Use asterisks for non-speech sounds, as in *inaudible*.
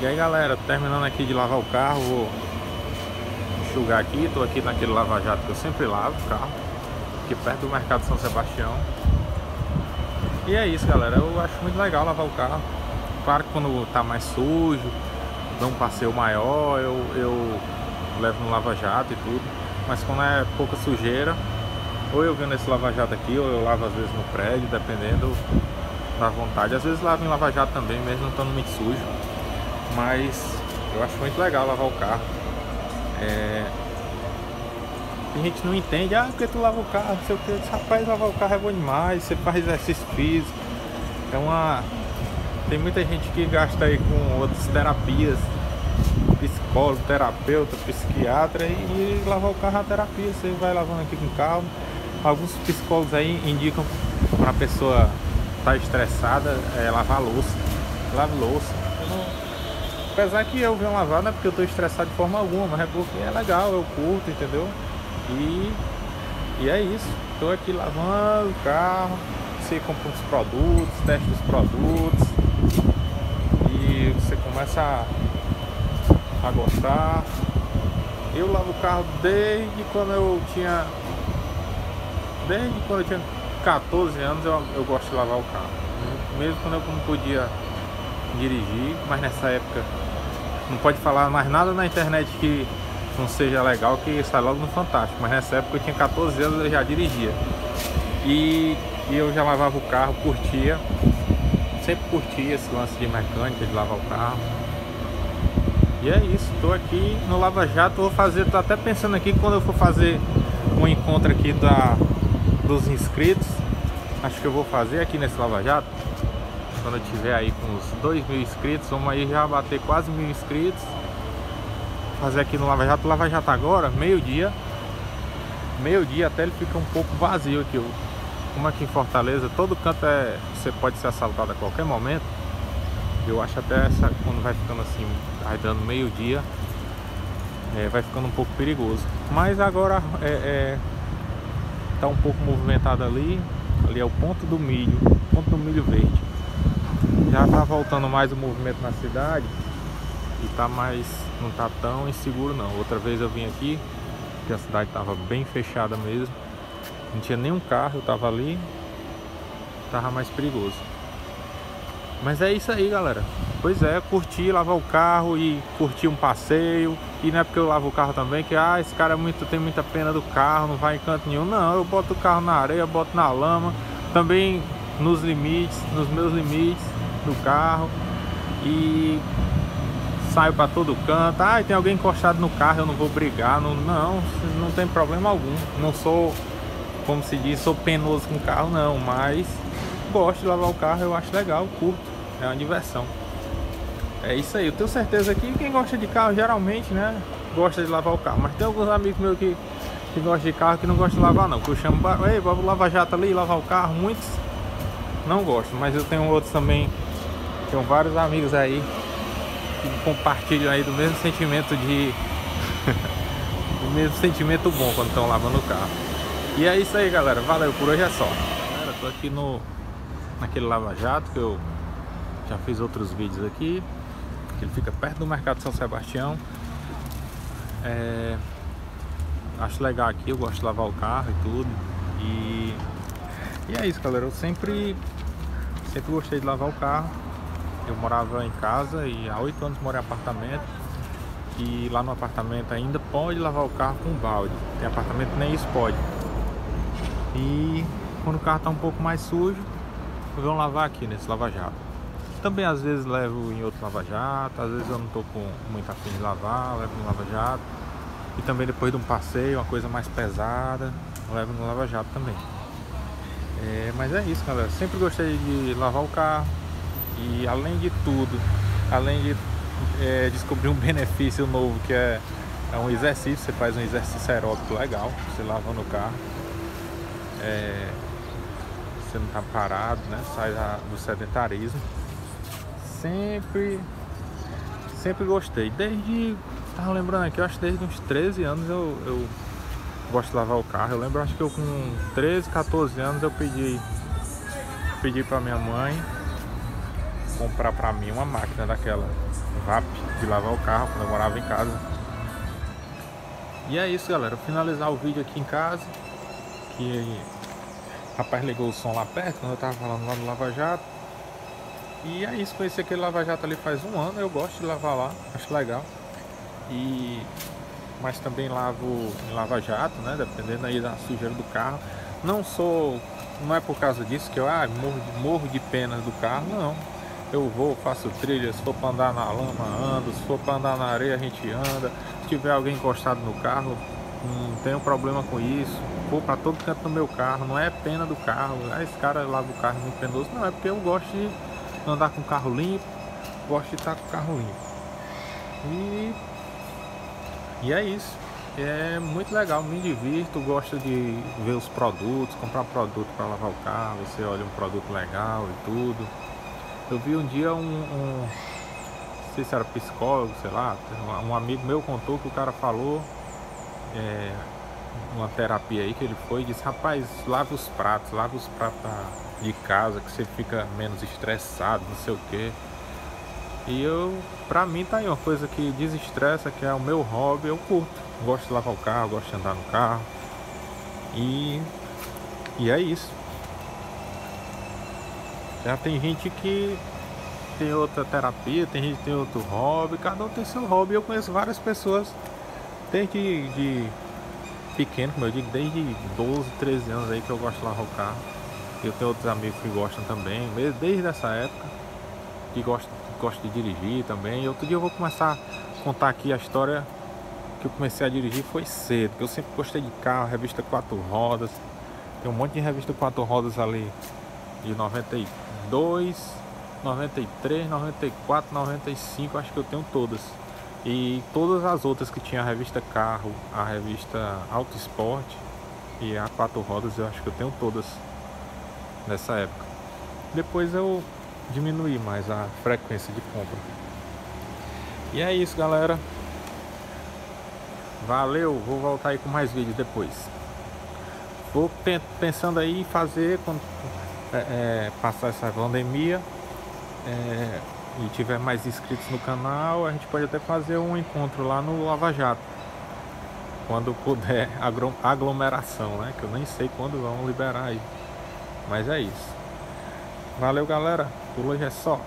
E aí galera, terminando aqui de lavar o carro, vou enxugar aqui, tô aqui naquele lava-jato que eu sempre lavo o carro, aqui perto do Mercado São Sebastião. E é isso galera, eu acho muito legal lavar o carro. Claro que quando tá mais sujo, dá um passeio maior, eu, eu levo no lava-jato e tudo. Mas quando é pouca sujeira, ou eu venho nesse lava-jato aqui, ou eu lavo às vezes no prédio, dependendo da vontade. Às vezes lavo em lava-jato também, mesmo estando muito sujo. Mas eu acho muito legal lavar o carro. É... Gente não entende, ah, porque tu lava o carro, não sei o que. Rapaz, lavar o carro é bom demais, você faz exercício físico. É uma. Tem muita gente que gasta aí com outras terapias, psicólogo, terapeuta, psiquiatra, e, lavar o carro é uma terapia, você vai lavando aqui com calma. Alguns psicólogos aí indicam para a pessoa estar tá estressada é lavar louça. Lave louça. Não... Apesar que eu venho lavar não é porque eu estou estressado de forma alguma, mas é porque é legal, eu curto, entendeu? E, e é isso. Estou aqui lavando o carro, você compra os produtos, testa os produtos e você começa a, a gostar. Eu lavo o carro desde quando eu tinha desde quando eu tinha 14 anos eu, eu gosto de lavar o carro. Mesmo quando eu não podia dirigir, mas nessa época não pode falar mais nada na internet que não seja legal que sai logo no Fantástico. Mas nessa época eu tinha 14 anos eu já dirigia. E, e eu já lavava o carro, curtia. Sempre curtia esse lance de mecânica, de lavar o carro. E é isso, estou aqui no Lava Jato, vou fazer, tô até pensando aqui quando eu for fazer um encontro aqui da dos inscritos. Acho que eu vou fazer aqui nesse Lava Jato. Quando eu tiver aí com uns 2 mil inscritos, vamos aí já bater quase mil inscritos. Fazer aqui no Lava Jato. Lava Jato agora, meio-dia. Meio-dia até ele fica um pouco vazio aqui. Como aqui em Fortaleza, todo canto é. Você pode ser assaltado a qualquer momento. Eu acho até essa quando vai ficando assim, vai dando meio-dia, é, vai ficando um pouco perigoso. Mas agora é, é está um pouco movimentado ali. Ali é o ponto do milho, ponto do milho verde. Já está voltando mais o movimento na cidade e tá mais, não tá tão inseguro não. Outra vez eu vim aqui, que a cidade estava bem fechada mesmo. Não tinha nenhum carro, eu estava ali, tava mais perigoso. Mas é isso aí, galera. Pois é, curtir, lavar o carro e curtir um passeio. E não é porque eu lavo o carro também que, ah, esse cara é muito, tem muita pena do carro, não vai em canto nenhum. Não, eu boto o carro na areia, boto na lama. Também nos limites, nos meus limites do carro. E saio para todo canto. Ah, tem alguém encostado no carro, eu não vou brigar. Não, não, não tem problema algum. Não sou, como se diz, sou penoso com carro, não. Mas gosto de lavar o carro, eu acho legal, curto é uma diversão. É isso aí, eu tenho certeza que quem gosta de carro geralmente, né, gosta de lavar o carro. Mas tem alguns amigos meus que, que gostam de carro que não gostam de lavar não. Que eu chamo, ei, vamos lavar jato ali, lavar o carro. Muitos não gostam, mas eu tenho outros também, tenho vários amigos aí que compartilham aí do mesmo sentimento de... *laughs* do mesmo sentimento bom quando estão lavando o carro. E é isso aí, galera. Valeu, por hoje é só. Galera, tô aqui no naquele lava-jato que eu já fiz outros vídeos aqui. Ele fica perto do Mercado São Sebastião. É... Acho legal aqui, eu gosto de lavar o carro e tudo. E, e é isso, galera. Eu sempre, sempre gostei de lavar o carro. Eu morava em casa e há oito anos morei em apartamento. E lá no apartamento ainda pode lavar o carro com balde. Tem apartamento nem isso pode. E quando o carro está um pouco mais sujo, vão lavar aqui nesse lava-jato. Também às vezes levo em outro lava-jato, às vezes eu não estou com muita afim de lavar, levo no lava-jato. E também depois de um passeio, uma coisa mais pesada, levo no lava-jato também. É, mas é isso, galera. Sempre gostei de lavar o carro. E além de tudo, além de é, descobrir um *laughs* benefício novo que é, é, um exercício, você faz um exercício aeróbico legal, você lavando o carro. É, você não tá parado, né? Sai do sedentarismo sempre sempre gostei. Desde. Tava lembrando aqui, eu acho que desde uns 13 anos eu, eu gosto de lavar o carro. Eu lembro, acho que eu com 13, 14 anos eu pedi pedi pra minha mãe comprar pra mim uma máquina daquela VAP de lavar o carro quando eu morava em casa. E é isso galera, finalizar o vídeo aqui em casa. Que o rapaz ligou o som lá perto, quando eu tava falando lá no Lava Jato. E é isso, conheci aquele Lava Jato ali faz um ano, eu gosto de lavar lá, acho legal. E mas também lavo em Lava Jato, né? Dependendo aí da sujeira do carro. Não sou. Não é por causa disso que eu ah, morro, de, morro de pena do carro, não. Eu vou, faço trilha, se for para andar na lama, ando, se for para andar na areia, a gente anda. Se tiver alguém encostado no carro, não tenho problema com isso. Vou para todo canto do meu carro, não é pena do carro. Ah, esse cara lava o carro muito penoso. Não, é porque eu gosto de andar com o carro limpo, gosto de estar com o carro limpo. E, e é isso. É muito legal, me divirto, gosto de ver os produtos, comprar produto para lavar o carro, você olha um produto legal e tudo. Eu vi um dia um, um não sei se era psicólogo, sei lá, um amigo meu contou que o cara falou é, uma terapia aí que ele foi e disse, rapaz, lave os pratos, lave os pratos de casa, que você fica menos estressado, não sei o que. E eu, pra mim tá aí uma coisa que desestressa, que é o meu hobby, eu curto. Gosto de lavar o carro, gosto de andar no carro. E, e é isso. Já tem gente que tem outra terapia, tem gente que tem outro hobby, cada um tem seu hobby. Eu conheço várias pessoas, desde de pequeno, como eu digo, desde 12, 13 anos aí que eu gosto de lavar o carro. Eu tenho outros amigos que gostam também, desde essa época, que gostam, de dirigir também. E outro dia eu vou começar a contar aqui a história que eu comecei a dirigir foi cedo, porque eu sempre gostei de carro, revista quatro rodas. Tem um monte de revista quatro rodas ali de 92, 93, 94, 95, acho que eu tenho todas. E todas as outras que tinha a revista Carro, a revista Auto Esporte e a quatro rodas, eu acho que eu tenho todas nessa época. Depois eu diminuí mais a frequência de compra. E é isso, galera. Valeu, vou voltar aí com mais vídeos depois. Vou pensando aí em fazer quando é, passar essa pandemia é, e tiver mais inscritos no canal, a gente pode até fazer um encontro lá no Lava Jato. Quando puder *laughs* aglomeração, né? Que eu nem sei quando vão liberar aí. Mas é isso. Valeu, galera. Por hoje é só.